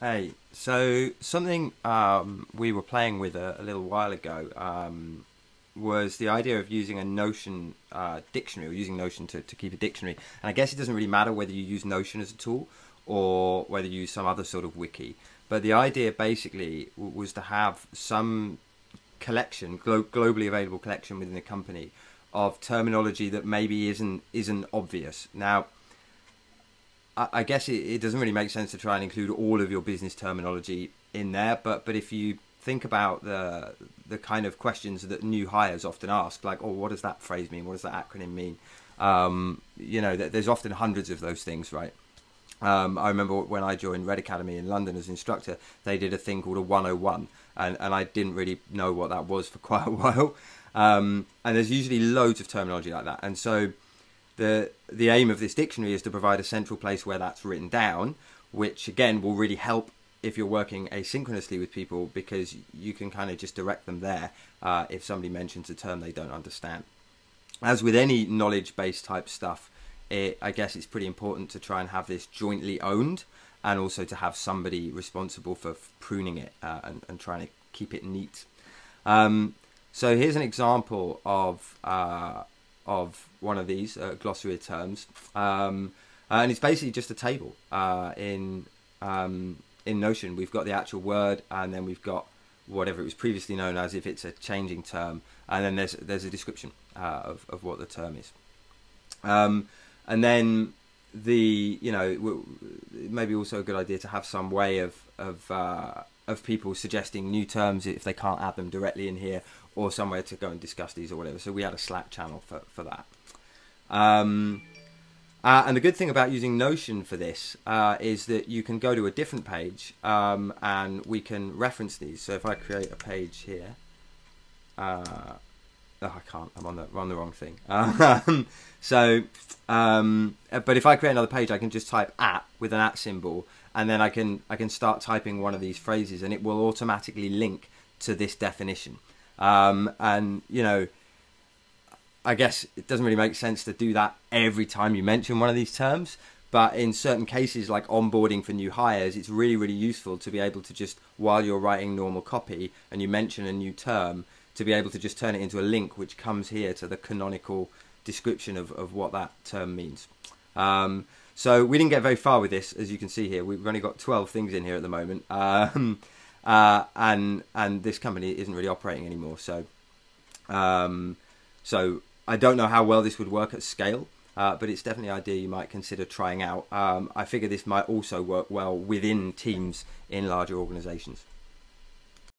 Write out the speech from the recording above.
Hey, so something um, we were playing with a, a little while ago um, was the idea of using a Notion uh, dictionary or using Notion to, to keep a dictionary. And I guess it doesn't really matter whether you use Notion as a tool or whether you use some other sort of wiki. But the idea basically was to have some collection, glo- globally available collection within the company of terminology that maybe isn't isn't obvious. Now, I, guess it, it, doesn't really make sense to try and include all of your business terminology in there, but but if you think about the the kind of questions that new hires often ask, like, oh, what does that phrase mean? What does that acronym mean? Um, you know, there's often hundreds of those things, right? Um, I remember when I joined Red Academy in London as instructor, they did a thing called a 101, and, and I didn't really know what that was for quite a while. Um, and there's usually loads of terminology like that, and so the the aim of this dictionary is to provide a central place where that's written down, which again will really help if you're working asynchronously with people because you can kind of just direct them there uh, if somebody mentions a term they don't understand. As with any knowledge based type stuff, it, I guess it's pretty important to try and have this jointly owned and also to have somebody responsible for pruning it uh, and, and, trying to keep it neat. Um, so here's an example of uh, of one of these uh, glossary terms, um, and it's basically just a table uh, in um, in Notion. We've got the actual word, and then we've got whatever it was previously known as, if it's a changing term, and then there's there's a description uh, of of what the term is, um, and then the you know maybe also a good idea to have some way of of uh, of people suggesting new terms if they can't add them directly in here or somewhere to go and discuss these or whatever. So we had a Slack channel for, for that. Um, uh, and the good thing about using Notion for this uh, is that you can go to a different page um, and we can reference these. So if I create a page here, uh, oh, I can't. I'm on the on the wrong thing. Um, so, um, but if I create another page, I can just type at with an at symbol, and then I can I can start typing one of these phrases, and it will automatically link to this definition. Um, and you know, I guess it doesn't really make sense to do that every time you mention one of these terms. But in certain cases, like onboarding for new hires, it's really, really useful to be able to just, while you're writing normal copy and you mention a new term, to be able to just turn it into a link which comes here to the canonical description of, of what that term means. Um, so we didn't get very far with this, as you can see here. We've only got 12 things in here at the moment. Um, uh, and and this company isn't really operating anymore. So, um, so I don't know how well this would work at scale, uh, but it's definitely an idea you might consider trying out. Um, I figure this might also work well within teams in larger organisations.